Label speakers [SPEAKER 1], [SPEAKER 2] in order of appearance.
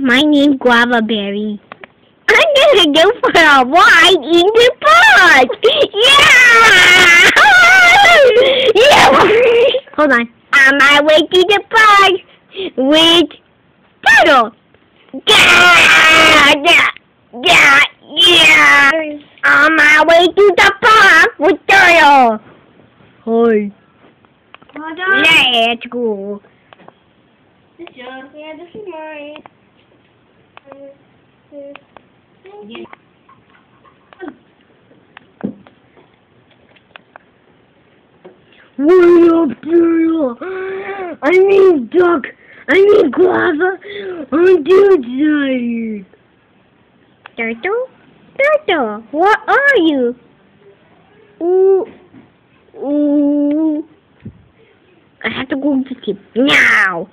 [SPEAKER 1] my name's Guava Berry. I'm gonna go for a ride in the park! Yeah! yeah! Hold on. On my way to the park with Turtle! Yeah! Yeah! Yeah! Yeah! On my way to the park with Turtle! Hi.
[SPEAKER 2] Hold on.
[SPEAKER 1] Let's go.
[SPEAKER 2] This is yours. Yeah, this is mine.
[SPEAKER 1] What up, Turtle? I mean duck. I mean guava. I'm too tired. Turtle? Turtle, what are you? Ooh. Ooh. I have to go to sleep now.